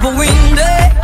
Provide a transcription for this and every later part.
type of window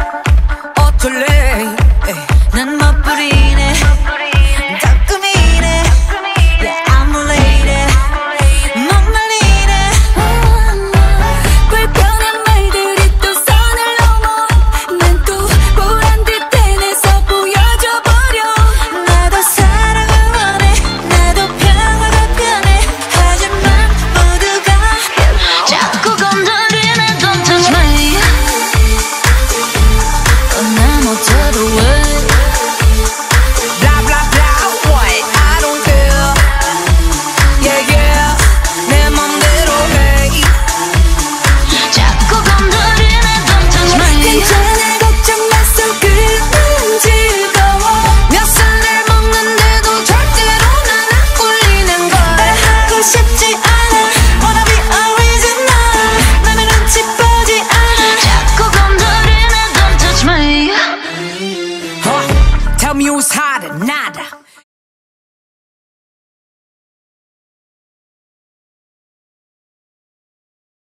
Tell me who's hotter, nada.